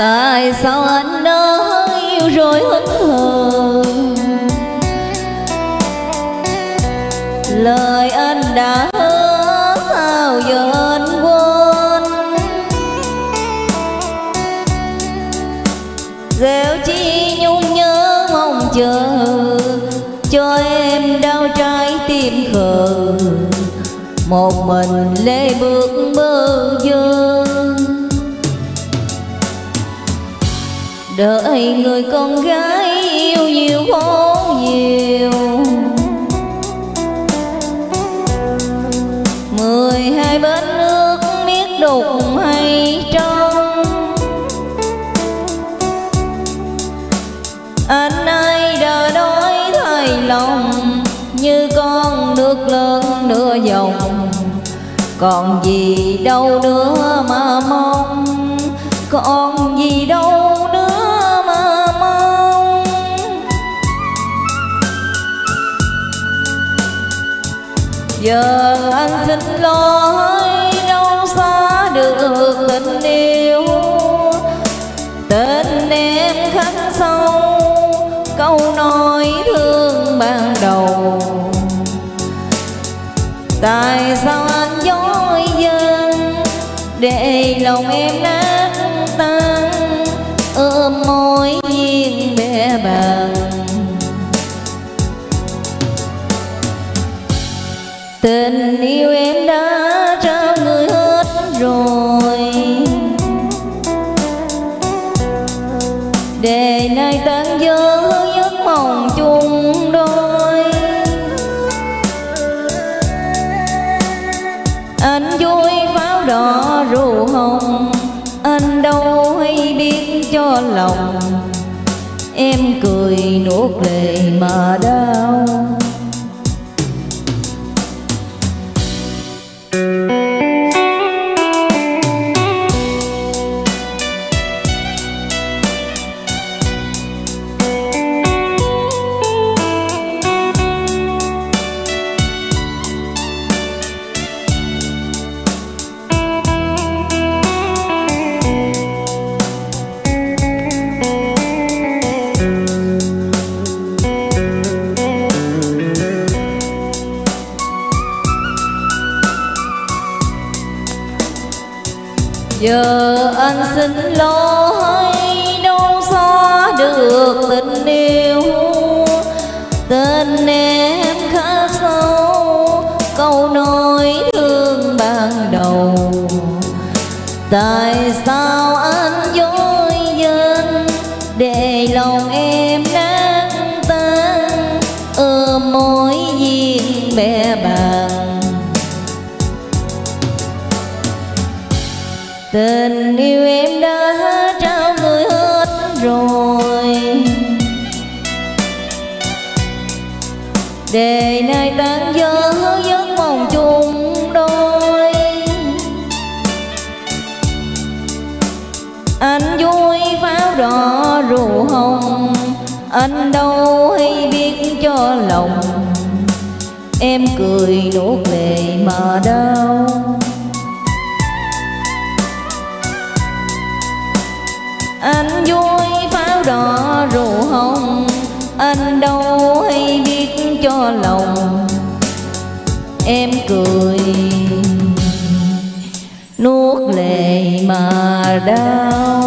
tại sao anh đã yêu rồi hững hờ lời anh đã hứa sao giờ anh quên. Dẻo chi nhung nhớ mong chờ, cho em đau trái tim khờ. Một mình lê bước bơ vơ. Đợi người con gái yêu nhiều khổ nhiều. Mười hai bến nước biết đục hay trong. Anh ơi đã đói thay lòng, như con nước lớn nửa dòng. Còn gì đâu nữa mà giờ anh xin lỗi đâu xa được tình yêu. Tình em khắc sâu, câu nói thương ban đầu. Tại sao anh dối dân để lòng em nát? Tình yêu em đã trao người hết rồi. Để nay tan vỡ giấc mộng chung đôi. Anh vui pháo đỏ rượu hồng, anh đâu hay biết cho lòng. Em cười nuốt lệ mà đau. Giờ anh xin lỗi, đâu xóa được tình yêu. Tên em khá sâu, câu nói thương ban đầu. Tại sao anh dối dân để lòng em tình yêu em đã trao người hết rồi. Để nay tan vỡ giấc mộng chung đôi. Anh vui pháo đỏ rượu hồng, anh đâu hay biết cho lòng. Em cười nuốt lệ mà đau. Anh vui pháo đỏ rượu hồng, anh đâu hay biết cho lòng. Em cười, nuốt lệ mà đau.